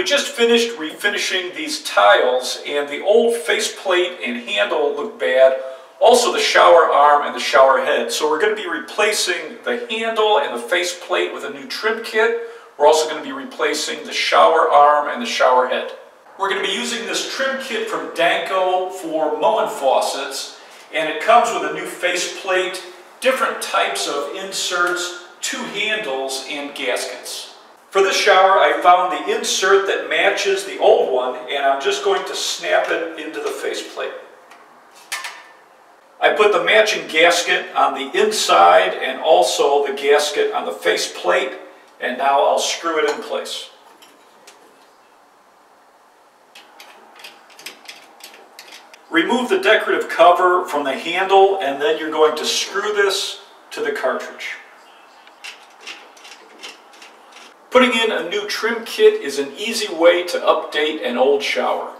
We just finished refinishing these tiles and the old faceplate and handle look bad. Also the shower arm and the shower head. So we're going to be replacing the handle and the faceplate with a new trim kit. We're also going to be replacing the shower arm and the shower head. We're going to be using this trim kit from Danco for Moen faucets and it comes with a new faceplate, different types of inserts, two handles, and gaskets. For this shower, I found the insert that matches the old one, and I'm just going to snap it into the faceplate. I put the matching gasket on the inside and also the gasket on the faceplate, and now I'll screw it in place. Remove the decorative cover from the handle, and then you're going to screw this to the cartridge. Putting in a new trim kit is an easy way to update an old shower.